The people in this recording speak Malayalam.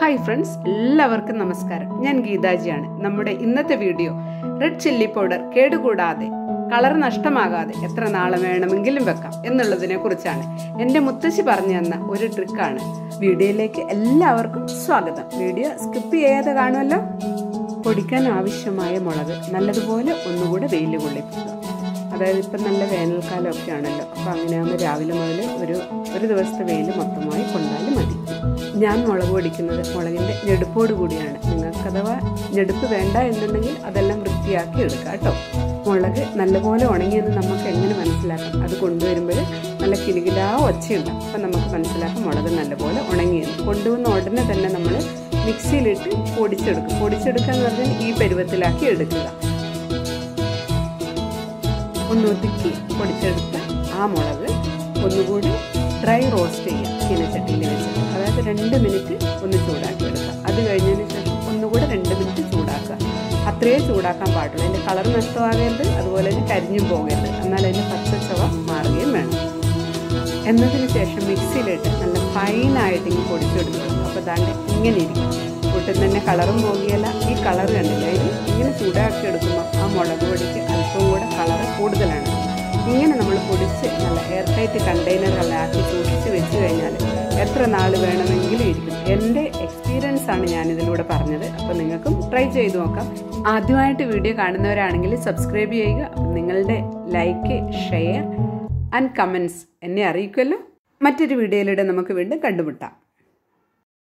ഹായ് ഫ്രണ്ട്സ് എല്ലാവർക്കും നമസ്കാരം. ഞാൻ ഗീതാജിയാണ്. നമ്മുടെ ഇന്നത്തെ വീഡിയോ റെഡ് ചില്ലി പൗഡർ കേടുകൂടാതെ കളർ നഷ്ടമാകാതെ എത്ര നാളെ വേണമെങ്കിലും വെക്കാം എന്നുള്ളതിനെ കുറിച്ചാണ് എന്റെ മുത്തശ്ശി പറഞ്ഞു തന്ന ഒരു ട്രിക്കാണ് വീഡിയോയിലേക്ക് എല്ലാവർക്കും സ്വാഗതം. വീഡിയോ സ്കിപ്പ് ചെയ്യാതെ കാണുമല്ലോ? പൊടിക്കാൻ ആവശ്യമായ മുളക് നല്ലതുപോലെ ഒന്നുകൂടെ വെയിൽ കൊള്ളിക്കുക അതായത് ഇപ്പം നല്ല വേനൽക്കാലമൊക്കെ ആണല്ലോ അപ്പോൾ അങ്ങനെയാകുമ്പോൾ രാവിലെ മുതൽ ഒരു ഒരു ദിവസത്തെ വെയിൽ മൊത്തമായി കൊണ്ടാലും മതി ഞാൻ മുളക് പൊടിക്കുന്നത് മുളകിന്റെ ഞെടുപ്പോട് കൂടിയാണ്. നിങ്ങൾക്ക് അഥവാ ഞെടുപ്പ് വേണ്ട എന്നുണ്ടെങ്കിൽ അതെല്ലാം വൃത്തിയാക്കി എടുക്കാം കേട്ടോ. മുളക് നല്ലപോലെ ഉണങ്ങിയെന്ന് നമുക്ക് എങ്ങനെ മനസ്സിലാക്കാം? അത് കൊണ്ടുവരുമ്പോൾ നല്ല കിലുകിലാ ഒച്ചയുണ്ടാവും അപ്പം നമുക്ക് മനസ്സിലാക്കാം മുളക് നല്ലപോലെ ഉണങ്ങിയെന്ന്. കൊണ്ടുവന്ന ഉടനെ തന്നെ നമ്മൾ മിക്സിയിലിട്ട് പൊടിച്ചെടുക്കും. പൊടിച്ചെടുക്കുക എന്ന് പറഞ്ഞാൽ ഈ പരുവത്തിലാക്കി എടുക്കുക. ഒന്നൊതുക്കി പൊടിച്ചെടുത്ത ആ മുളക് ഒന്നുകൂടി ഡ്രൈ റോസ്റ്റ് ചെയ്യുക. ചീനച്ചട്ടിയിൽ വെച്ചിട്ട് അതായത് രണ്ട് മിനിറ്റ് ഒന്ന് ചൂടാക്കി എടുക്കുക അത് കഴിഞ്ഞതിന് ശേഷം ഒന്നുകൂടെ രണ്ട് മിനിറ്റ് ചൂടാക്കുക. അത്രയേ ചൂടാക്കാൻ പാടുള്ളൂ. അതിന്റെ കളർ നഷ്ടമാകരുത് അതുപോലെ തന്നെ കരിഞ്ഞും പോകരുത്. എന്നാൽ അതിന്റെ പച്ചച്ചവ മാറുകയും വേണം. എന്നതിന് ശേഷം മിക്സിയിലിട്ട് നല്ല ഫൈനായിട്ട് ഇങ്ങനെ പൊടിച്ചെടുക്കുക അപ്പോൾ താണ്ട് ഇങ്ങനെ ഇരിക്കും. ഒട്ടും തന്നെ കളറും പോകുകയല്ല ഈ കളർ കണ്ടില്ല? ഇനി ഇങ്ങനെ ചൂടാക്കി എടുക്കുമ്പോൾ ആ മുളക് പൊടിക്ക് അല്പം കൂടെ കളറ് കൂടുതലാണ്. ഇങ്ങനെ നമ്മൾ പൊടിച്ച് നല്ല എയർ ടൈറ്റ് കഴിഞ്ഞാൽ എത്ര നാൾ വേണമെങ്കിലും ഇരിക്കും. എന്റെ എക്സ്പീരിയൻസ് ആണ് ഞാനിതിലൂടെ പറഞ്ഞത്. അപ്പോൾ നിങ്ങൾക്കും ട്രൈ ചെയ്ത് നോക്കാം. ആദ്യമായിട്ട് വീഡിയോ കാണുന്നവരാണെങ്കിൽ സബ്സ്ക്രൈബ് ചെയ്യുക. നിങ്ങളുടെ ലൈക്ക് ഷെയർ ആൻഡ് കമൻസ് എന്നെ അറിയിക്കുമല്ലോ. മറ്റൊരു വീഡിയോയിലൂടെ നമുക്ക് വീണ്ടും കണ്ടുമുട്ടാം.